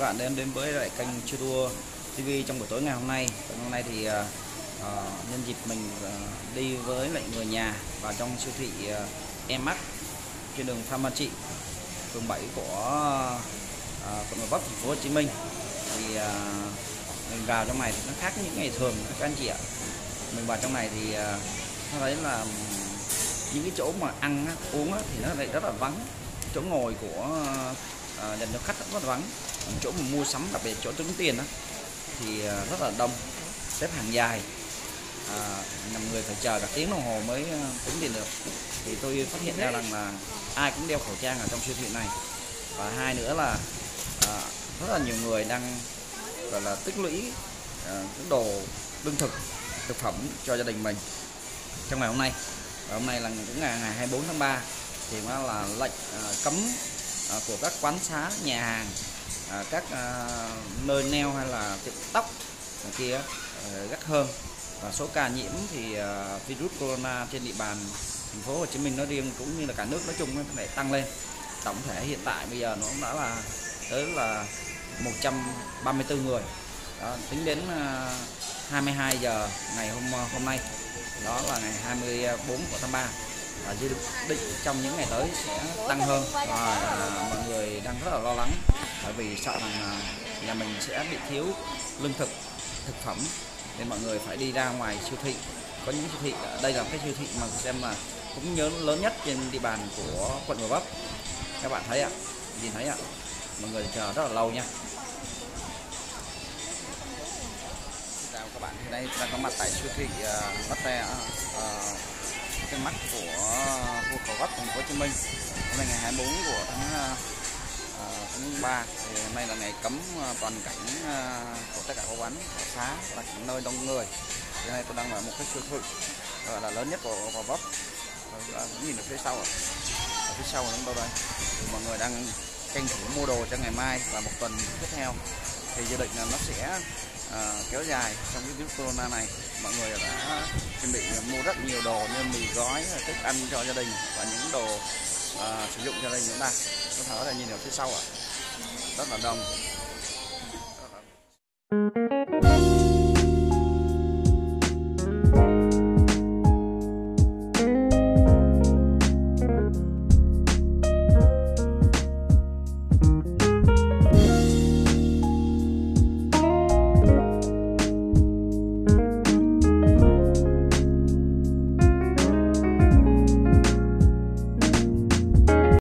các bạn đến đến với lại kênh Chưa Đua TV trong buổi tối ngày hôm nay. Và hôm nay thì uh, nhân dịp mình uh, đi với lại người nhà vào trong siêu thị uh, Emax trên đường Phan Văn Trị, phường 7 của uh, quận Gò Vấp, thành phố Hồ Chí Minh. Thì uh, mình vào trong này thì nó khác những ngày thường các anh chị ạ. Mình vào trong này thì uh, thấy là những cái chỗ mà ăn uống thì nó lại rất là vắng chỗ ngồi của uh, dành cho khách rất là vắng chỗ mà mua sắm đặc biệt chỗ tốn tiền đó thì à, rất là đông xếp hàng dài. À, người phải chờ cả tiếng đồng hồ mới à, tính tiền được. Thì tôi phát hiện ra rằng là ai cũng đeo khẩu trang ở trong siêu thị này. Và hai nữa là à, rất là nhiều người đang gọi là tích lũy à, đồ lương thực thực phẩm cho gia đình mình trong ngày hôm nay. Và hôm nay là cũng ngày ngày 24 tháng 3 thì nó là lệnh à, cấm à, của các quán xá nhà hàng à, các à, nơi neo hay là tiệm tóc kia à, gắt hơn. Và số ca nhiễm thì à, virus corona trên địa bàn thành phố Hồ Chí Minh nói riêng cũng như là cả nước nói chung nó lại tăng lên. Tổng thể hiện tại bây giờ nó cũng đã là tới là 134 người. Đó, tính đến à, 22 giờ ngày hôm à, hôm nay đó là ngày 24 của tháng 3 và dự định trong những ngày tới sẽ tăng hơn. Và à, mọi người đang rất là lo lắng bởi vì sợ rằng nhà mình sẽ bị thiếu lương thực thực phẩm nên mọi người phải đi ra ngoài siêu thị. Có những siêu thị đây là cái siêu thị mà xem mà cũng nhớ lớn nhất trên địa bàn của quận Gò Vấp. Các bạn thấy ạ nhìn thấy ạ mọi người chờ rất là lâu nha. Chào các bạn đây đang có mặt tại siêu thị uh, Lotte uh, cái mắt của à, khu cầu Vấp thành phố Hồ Chí Minh. Hôm nay ngày 24 của tháng uh, tháng 3 thì hôm nay là ngày cấm ờ, toàn cảnh ờ, của tất cả các quán xá là những nơi đông người. Hiện nay tôi đang ở một cái siêu thị gọi là lớn nhất của Gò Vấp. Ờ, nhìn được phía sau ở phía sau chúng đâu đây. Thì mọi người đang tranh thủ mua đồ cho ngày mai và một tuần tiếp theo. Thì dự định là nó sẽ uh, kéo dài trong cái virus corona này. Mọi người đã chuẩn bị mua rất nhiều đồ như mì gói thức ăn cho gia đình và những đồ uh, sử dụng cho gia đình chúng ta. Có thể là nhìn ở phía sau ạ. à rất là đông.